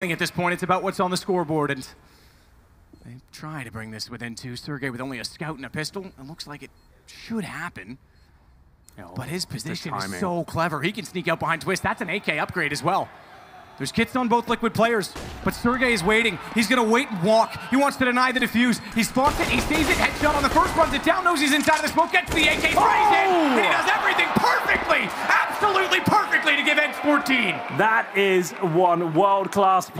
at this point. It's about what's on the scoreboard, and they try to bring this within two. sergej with only a scout and a pistol. It looks like it should happen. but his position is so clever. He can sneak out behind Twistzz. That's an AK upgrade as well. There's kits on both Liquid players, but sergej is waiting. He's gonna wait and walk. He wants to deny the defuse. He spots it, he sees it, headshot on the first, runs it down, knows he's inside of the smoke, gets the AK, sprays oh! in, and he does everything 14. That is one world-class play.